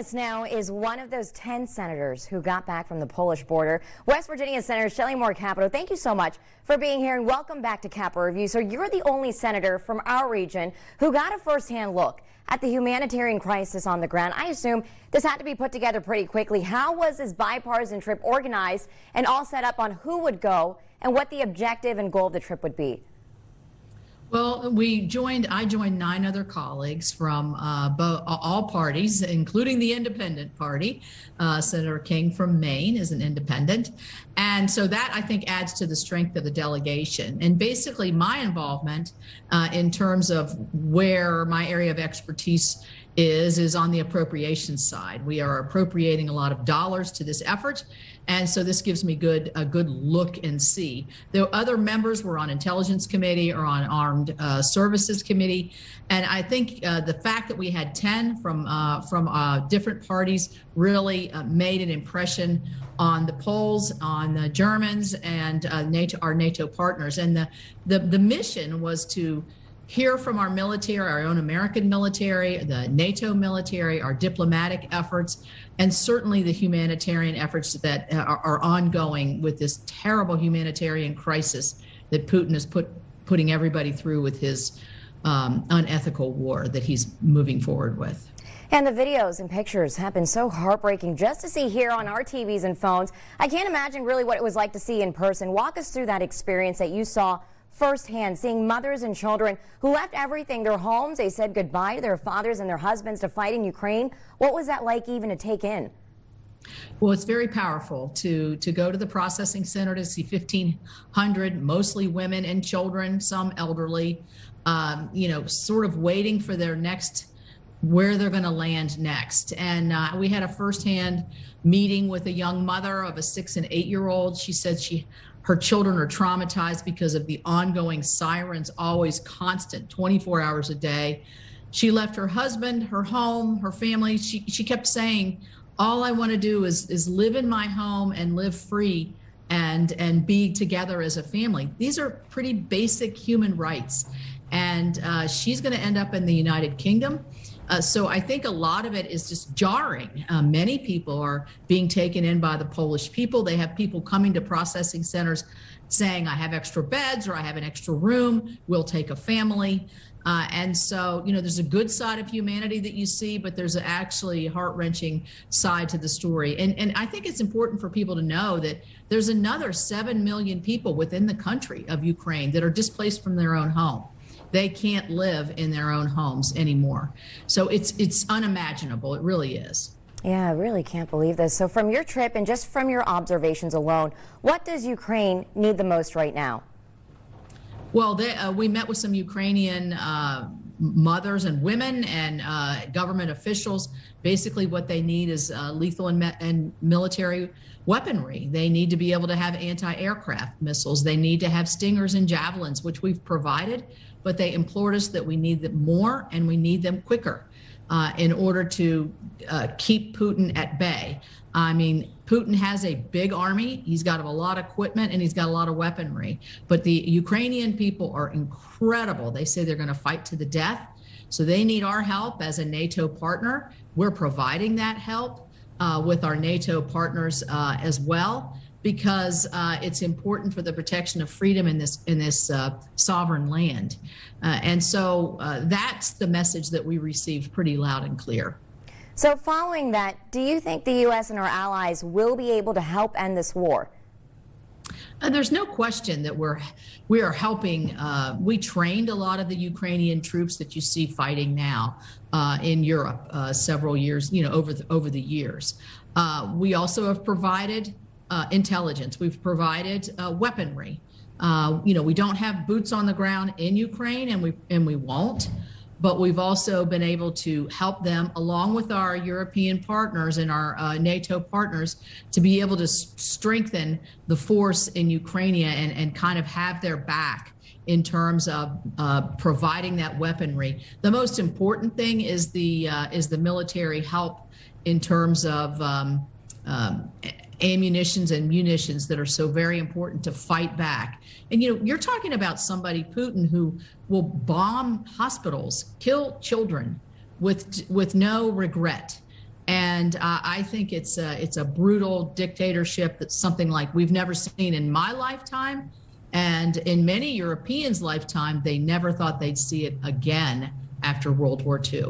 us now is one of those 10 senators who got back from the Polish border. West Virginia Senator Shelley Moore Capito, thank you so much for being here and welcome back to Capitol Review. So you're the only senator from our region who got a firsthand look at the humanitarian crisis on the ground. I assume this had to be put together pretty quickly. How was this bipartisan trip organized and all set up on who would go and what the objective and goal of the trip would be? Well, we joined, I joined nine other colleagues from uh, bo- all parties, including the Independent Party. Uh, Senator King from Maine is an independent. And so that I think adds to the strength of the delegation. And basically, my involvement uh, in terms of where my area of expertise is is on the appropriations side. We are appropriating a lot of dollars to this effort, and so this gives me good a good look and see. Though other members were on intelligence committee or on armed uh, services committee, and I think uh, the fact that we had ten from uh, from uh, different parties really uh, made an impression on the Poles, on the Germans, and uh, NATO, our NATO partners. And the the, the mission was to hear from our military, our own American military, the NATO military, our diplomatic efforts, and certainly the humanitarian efforts that are, are ongoing with this terrible humanitarian crisis that Putin is put putting everybody through with his um, unethical war that he's moving forward with. And the videos and pictures have been so heartbreaking just to see here on our TVs and phones. I can't imagine really what it was like to see in person. Walk us through that experience that you saw firsthand, seeing mothers and children who left everything, their homes. They said goodbye to their fathers and their husbands to fight in Ukraine. What was that like even to take in? Well, it's very powerful to to go to the processing center to see 1,500, mostly women and children, some elderly, um, you know, sort of waiting for their next where they're going to land next. And uh, we had a firsthand meeting with a young mother of a six and eight year old. She said she her children are traumatized because of the ongoing sirens, always constant, 24 hours a day. She left her husband, her home, her family. She, she kept saying, All I want to do is, is live in my home and live free and, and be together as a family. These are pretty basic human rights. And uh, she's going to end up in the United Kingdom. Uh, so I think a lot of it is just jarring. Uh, many people are being taken in by the Polish people. They have people coming to processing centers saying, I have extra beds or I have an extra room. We'll take a family. Uh, and so, you know, there's a good side of humanity that you see, but there's actually a heart wrenching side to the story. And, and I think it's important for people to know that there's another 7 million people within the country of Ukraine that are displaced from their own home they can't live in their own homes anymore. So it's it's unimaginable. It really is. Yeah, I really can't believe this. So from your trip and just from your observations alone, what does Ukraine need the most right now? Well, they, uh, we met with some Ukrainian uh, mothers and women and uh, government officials. Basically, what they need is uh, lethal and, me- and, military weaponry. They need to be able to have anti aircraft missiles. They need to have stingers and javelins, which we've provided but they implored us that we need them more and we need them quicker uh, in order to uh, keep Putin at bay. I mean, Putin has a big army. He's got a lot of equipment and he's got a lot of weaponry. But the Ukrainian people are incredible. They say they're going to fight to the death. So they need our help as a NATO partner. We're providing that help uh, with our NATO partners uh, as well because uh, it's important for the protection of freedom in this in this uh, sovereign land, uh, and so uh, that's the message that we received pretty loud and clear. So, following that, do you think the U.S. and our allies will be able to help end this war? Uh, there's no question that we're we are helping. Uh, we trained a lot of the Ukrainian troops that you see fighting now in Europe several years, you know, over the over the years. we also have provided uh, intelligence. We've provided uh, weaponry. Uh, you know, we don't have boots on the ground in Ukraine, and we and we won't. But we've also been able to help them, along with our European partners and our uh, NATO partners, to be able to s- strengthen the force in Ukraine and, and kind of have their back in terms of uh, providing that weaponry. The most important thing is the uh, is the military help in terms of um, um, ammunitions and munitions that are so very important to fight back. And you know, you're talking about somebody, Putin, who will bomb hospitals, kill children with with no regret. And uh, I think it's a, it's a brutal dictatorship that's something like we've never seen in my lifetime. And in many Europeans' lifetime, they never thought they'd see it again after World War II.